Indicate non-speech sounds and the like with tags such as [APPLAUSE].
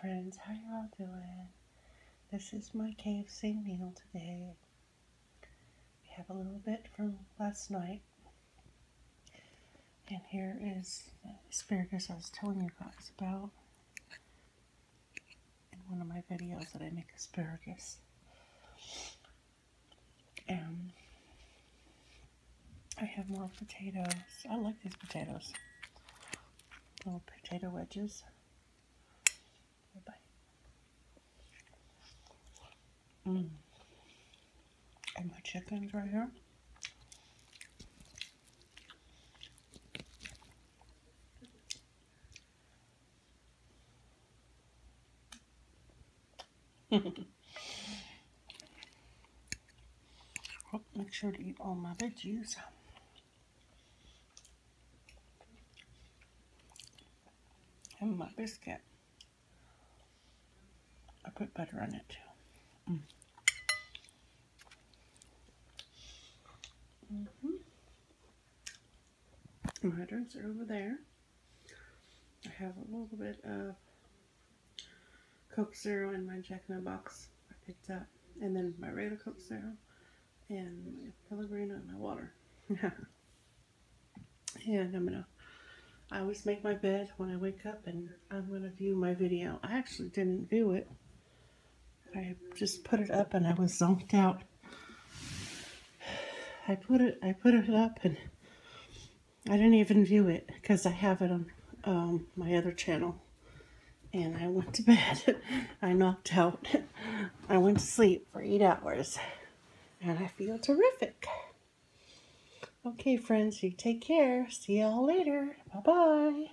friends, how y'all doing? This is my KFC meal today. We have a little bit from last night. And here is the asparagus I was telling you guys about in one of my videos that I make asparagus. And I have more potatoes. I like these potatoes. Little potato wedges. Mm. And my chickens right here. [LAUGHS] oh, make sure to eat all my veggies. And my biscuit. I put butter on it too. Mm. Mm -hmm. My drinks are over there. I have a little bit of Coke Zero in my Jack in the Box I picked up. And then my regular Coke Zero and my Pellegrino and my water. [LAUGHS] and I'm gonna I always make my bed when I wake up and I'm gonna view my video. I actually didn't view it. I just put it up and I was zonked out. I put it I put it up and I didn't even view it because I have it on um, my other channel and I went to [LAUGHS] bed. I knocked out. I went to sleep for eight hours and I feel terrific. Okay, friends, you take care. See y'all later. Bye-bye.